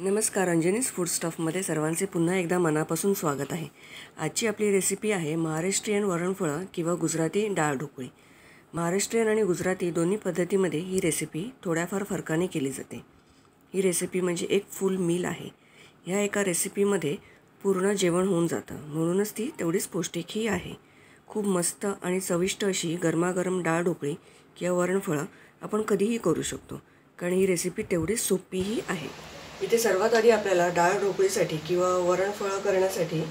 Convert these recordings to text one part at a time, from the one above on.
नमस्कार अंजनीस फूडस्टॉफमध्ये सर्वांचे पुन्हा एकदा मनापासून स्वागत आहे. आजची आपली रेसिपी आहे महाराष्ट्रीयन वरणफळं किंवा गुजराती डाळ ढोकळी. महाराष्ट्रीयन आणि गुजराती दोन्ही पद्धतीमध्ये ही रेसिपी थोड्याफार फरकाने केली जाते. ही रेसिपी म्हणजे एक फुल मील आहे. ह्या एका रेसिपीमध्ये पूर्ण जेवण होऊन जातं. म्हणूनच ती तेवढीच पौष्टिकही आहे. खूप मस्त आणि चविष्ट अशी गरमागरम डाळ ढोकळी किंवा वरणफळं आपण कधीही करू शकतो. कारण ही रेसिपी तेवढीच सोपीही आहे. इथे सर्वात आधी आपल्याला डाळ ढोकळीसाठी किंवा वरणफळं करण्यासाठी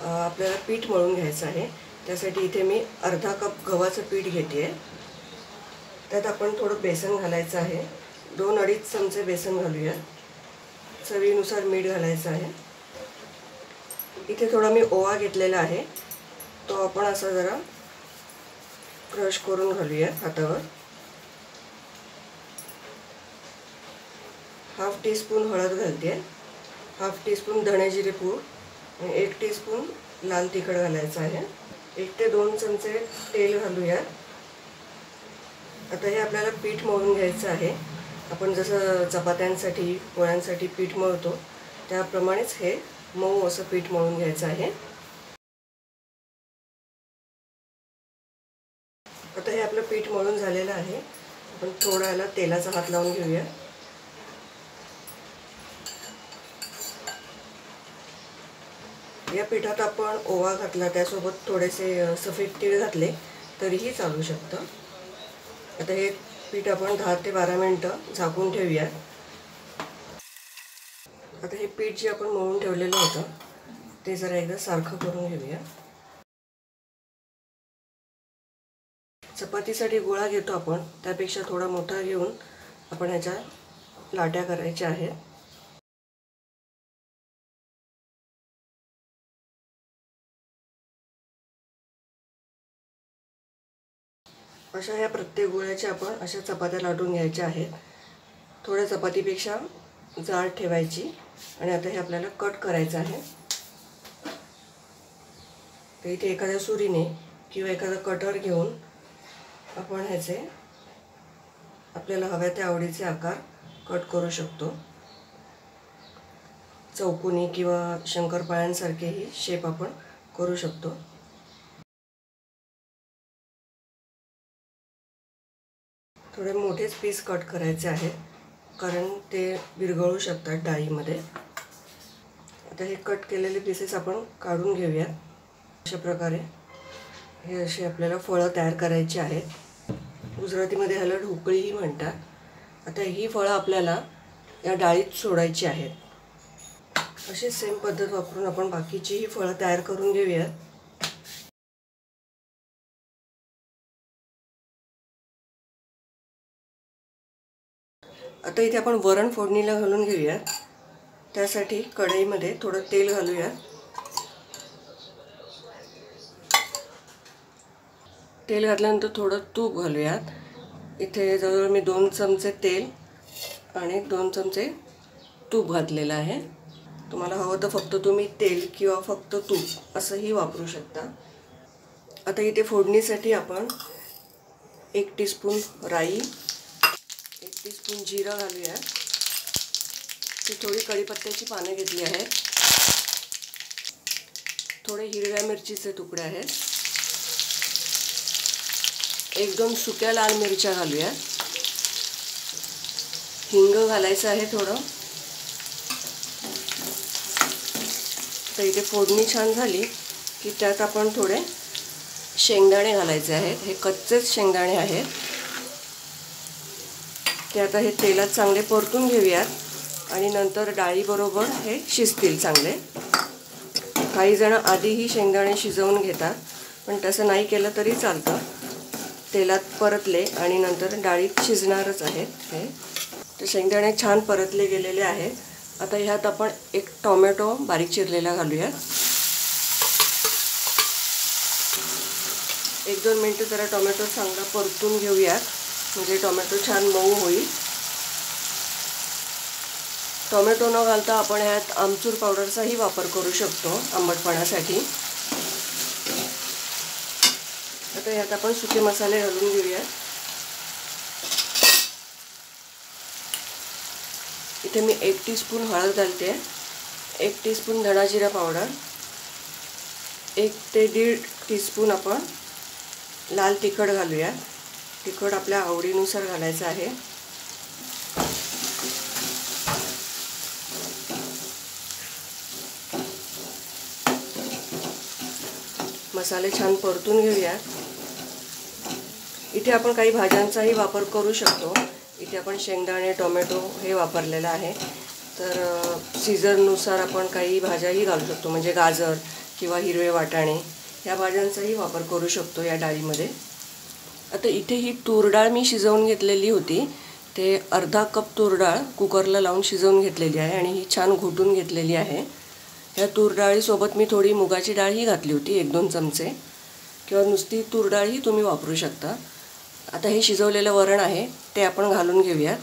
आपल्याला पीठ मळून घ्यायचं आहे. त्यासाठी इथे मी अर्धा कप गव्हाचं पीठ घेते आहे त्यात आपण थोडं बेसन घालायचं आहे. दोन अडीच चमचे बेसन घालूया चवीनुसार मीठ घालायचं आहे. इथे थोडा मी ओवा घेतलेला आहे. तो आपण असा जरा क्रश करून घालूया हातावर. हाफ टीस्पून हळद घालते. हाफ टीस्पून धणे जिरे पूड आणि एक टीस्पून लाल तिखट घालायचं आहे. एक ते दोन चमचे तेल घालूया आता हे आपल्याला पीठ मळून घ्यायचं आहे. आपण जसं चपात्यांसाठी पोळ्यांसाठी पीठ मळतो त्याप्रमाणेच हे मऊ असं पीठ मळून घ्यायचं आहे. आता हे आपलं पीठ मळून झालेलं आहे. आपण थोडा याला तेलाचा हात लावून घेऊया या पिठात आपण ओवा घातला त्यासोबत थोडेसे सफेद तीळ घातले तरीही चालू शकतं. आता हे पीठ आपण दहा ते बारा मिनटं झाकून ठेवूया आता हे पीठ जे आपण मळून ठेवलेलं होतं ते जरा एकदा सारखं करून घेऊया. चपातीसाठी गोळा घेतो आपण त्यापेक्षा थोडा मोठा घेऊन आपण ह्याच्या लाट्या करायच्या आहेत. अशा ह्या प्रत्येक गोळ्याच्या आपण अशा चपात्या लाटून घ्यायच्या आहेत. थोड्या चपातीपेक्षा जाड ठेवायची आणि आता हे आपल्याला कट करायचं आहे. तर इथे एखाद्या सुरीने किंवा एखादा कटर घेऊन आपण ह्याचे आपल्याला हव्या त्या आवडीचे आकार कट करू शकतो. चौकोनी किंवा शंकरपाळ्यांसारखेही शेप आपण करू शकतो. थोडे मोठेच पीस कट करायचे आहेत कारण ते विरघळू शकतात डाळीमध्ये. आता हे कट केलेले पीसेस आपण काढून घेऊया अशा प्रकारे हे असे आपल्याला फळं तयार करायची आहेत. गुजरातीमध्ये ह्याला ढोकळीही म्हणतात. आता ही फळं आपल्याला या डाळीत सोडायची आहेत. अशीच सेम पद्धत वापरून आपण बाकीचीही फळं तयार करून घेऊयात. आता इथे आपण वरण फोडणीला घालून घेऊया. त्यासाठी कढईमध्ये थोडं तेल घालूया. तेल घातल्यानंतर थोडं तूप घालूयात. इथे जवळजवळ मी दोन चमचे तेल आणि दोन चमचे तूप घातलेलं आहे. तुम्हाला हवं तर फक्त तुम्ही तेल किंवा फक्त तूप असंही वापरू शकता. आता इथे फोडणीसाठी आपण एक टीस्पून राई टीस्पून जिरं घालूया. ती थोडी कढीपत्त्याची पानं घेतली आहेत. थोडे हिरव्या मिरचीचे तुकडे आहेत. एक दोन सुक्या लाल मिरच्या घालूया. हिंग घालायचं आहे थोडं. तर इथे फोडणी छान झाली की त्यात आपण थोडे शेंगदाणे घालायचे आहेत. हे कच्चेच शेंगदाणे आहेत. ते आता हे तेलात चांगले परतून घेऊयात. आणि नंतर डाळीबरोबर हे शिजतील चांगले. काही जण आधीही शेंगदाणे शिजवून घेतात पण तसं नाही केलं तरी चालतं. तेलात परतले आणि नंतर डाळीत शिजणारच आहेत हे. तर शेंगदाणे छान परतले गेलेले आहेत. आता ह्यात आपण एक टोमॅटो बारीक चिरलेला घालूया एक दोन मिनटं जरा टोमॅटो चांगला परतून घेऊयात. म्हणजे टोमॅटो छान मऊ होईल. टोमॅटो न घालता आपण ह्यात आमचूर पावडरचाही वापर करू शकतो आंबटपणासाठी. आता ह्यात आपण सुके मसाले घालून घेऊयात. इथे मी एक टीस्पून हळद घालते. एक टीस्पून धणाजिरा पावडर. एक ते दीड टीस्पून आपण लाल तिखट घालूया तिखट आपल्या आवडीनुसार घालायचं आहे. मसाले छान परतून घेऊया. इथे आपण काही भाज्यांचाही वापर करू शकतो. इथे आपण शेंगदाणे टोमॅटो हे वापरलेलं आहे. तर सीझननुसार आपण काही भाज्याही घालू शकतो. म्हणजे गाजर किंवा हिरवे वाटाणे या भाज्यांचाही वापर करू शकतो या डाळीमध्ये. आता इथे ही तूर डाळ मी शिजवून घेतलेली होती. ते अर्धा कप तूर डाळ कुकरला लावून शिजवून घेतलेली आहे आणि ही छान घोटून घेतलेली आहे. ह्या तूर डाळीसोबत मी थोडी मुगाची डाळही घातली होती एक दोन चमचे. किंवा नुसती तूर डाळही तुम्ही वापरू शकता. आता हे शिजवलेलं वरण आहे ते आपण घालून घेऊयात.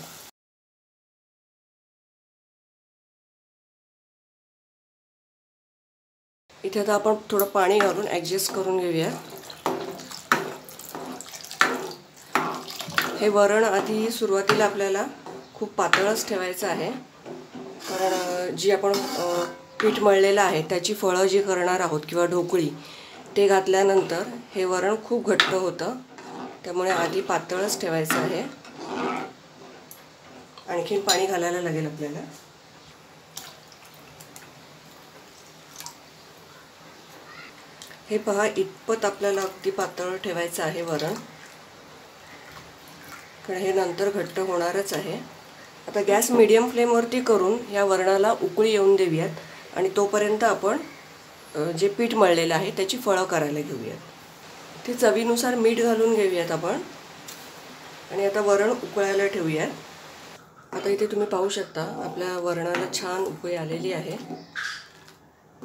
इथे आता आपण थोडं पाणी घालून ॲडजस्ट करून घेऊयात. हे वरण आधी सुरुवातीला आपल्याला खूप पातळच ठेवायचं आहे. कारण जी आपण पीठ मळलेलं आहे त्याची फळं जी करणार आहोत किंवा ढोकळी ते घातल्यानंतर हे वरण खूप घट्ट होतं. त्यामुळे आधी पातळच ठेवायचं आहे. आणखीन पाणी घालायला लागेल आपल्याला. हे पहा इतपत आपल्याला अगदी पातळ ठेवायचं आहे वरण. कारण हे नंतर घट्ट होणारच आहे. आता गॅस मिडियम फ्लेमवरती करून या वरणाला उकळी येऊन देऊयात आणि तोपर्यंत आपण जे पीठ मळलेलं आहे त्याची फळं करायला घेऊयात. ते चवीनुसार मीठ घालून घेऊयात आपण. आणि आता वरण उकळायला ठेवूयात. आता इथे तुम्ही पाहू शकता आपल्या वरणाला छान उकळी आलेली आहे.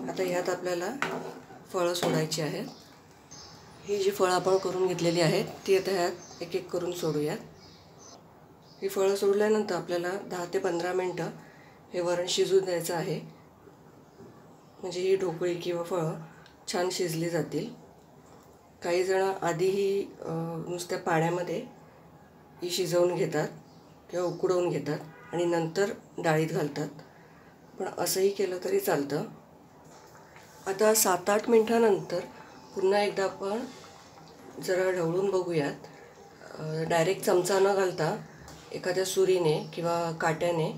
आता ह्यात आपल्याला फळं सोडायची आहेत. ही जी फळं आपण करून घेतलेली आहेत ती आता ह्यात एक एक करून सोडूयात. ही फळं सोडल्यानंतर आपल्याला दहा ते पंधरा मिनटं हे वरण शिजून द्यायचं आहे. म्हणजे ही ढोकळी किंवा फळं छान शिजली जातील. काही जण आधीही नुसत्या पाण्यामध्ये ही शिजवून घेतात किंवा उकडवून घेतात आणि नंतर डाळीत घालतात. पण असंही केलं तरी चालतं. आता सात आठ मिनटानंतर पुन्हा एकदा आपण जरा ढवळून बघूयात. डायरेक्ट चमचा न घालता एखाद्या सुरीने किंवा काट्याने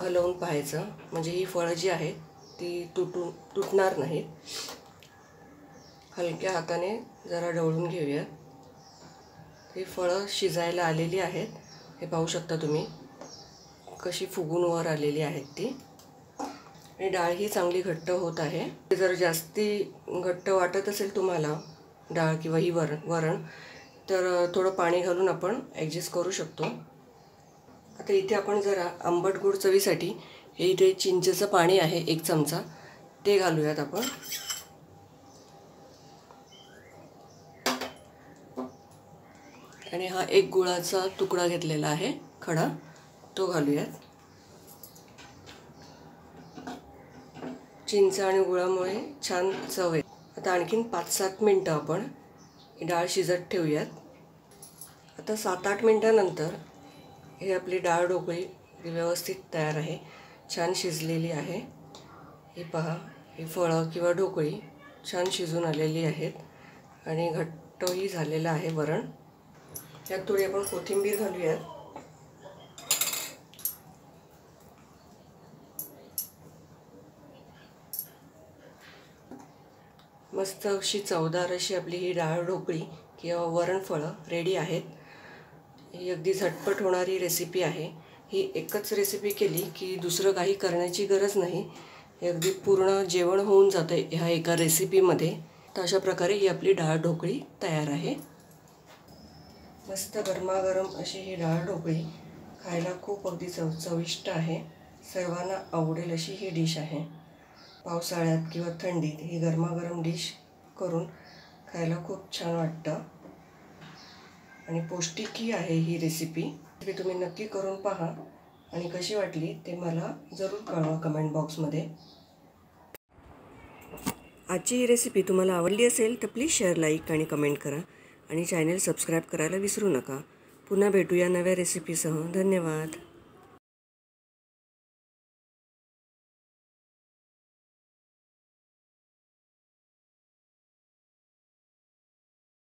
हलवून पाहायचं. म्हणजे ही फळं जी आहेत ती तुटून तुटणार नाहीत हलक्या हाताने जरा ढवळून घेऊयात. ही फळं शिजायला आलेली आहेत. हे पाहू शकता तुम्ही कशी फुगून वर आलेली आहेत ती. आणि डाळ ही चांगली घट्ट होत आहे. जर जास्ती घट्ट वाटत असेल तुम्हाला डाळ किंवा ही वरण वरण तर थोडं पाणी घालून आपण ॲडजस्ट करू शकतो. आता इथे आपण जरा आंबट गोड चवीसाठी हे इथे चिंचेचं पाणी आहे एक चमचा. ते घालूयात आपण. आणि हा एक गुळाचा तुकडा घेतलेला आहे खडा. तो घालूयात. चिंच आणि गुळामुळे छान चव आहे आता आणखीन पाच सात मिनटं आपण डाळ शिजत ठेवूयात. आता सात आठ मिनटानंतर हे आपली डाळ ढोकळी व्यवस्थित तयार आहे. छान शिजलेली आहे. ही पहा ही फळं किंवा ढोकळी छान शिजून आलेली आहेत आणि घट्टही झालेलं आहे वरण. यात थोडी आपण कोथिंबीर घालूयात. मस्त अशी चवदार अशी आपली ही डाळ ढोकळी किंवा वरणफळं रेडी आहेत. ही अगदी झटपट होणारी रेसिपी आहे. ही एकच रेसिपी केली की दुसरं काही करण्याची गरज नाही. हे अगदी पूर्ण जेवण होऊन जातं ह्या एका रेसिपीमध्ये तर अशा प्रकारे ही आपली डाळ ढोकळी तयार आहे. मस्त गरमागरम अशी ही डाळ ढोकळी खायला खूप अगदी चव चविष्ट आहे. सर्वांना आवडेल अशी ही डिश आहे. पावसाळ्यात किंवा थंडीत ही गरमागरम डिश करून खायला खूप छान वाटतं. आणि पौष्टिकही आहे ही रेसिपी ती तुम्ही नक्की करून पहा. आणि कशी वाटली ते मला जरूर कळवा कमेंट बॉक्समध्ये आजची ही रेसिपी तुम्हाला आवडली असेल तर प्लीज शेअर लाईक आणि कमेंट करा. आणि चॅनेल सबस्क्राईब करायला विसरू नका. पुन्हा भेटूया नव्या रेसिपीसह धन्यवाद.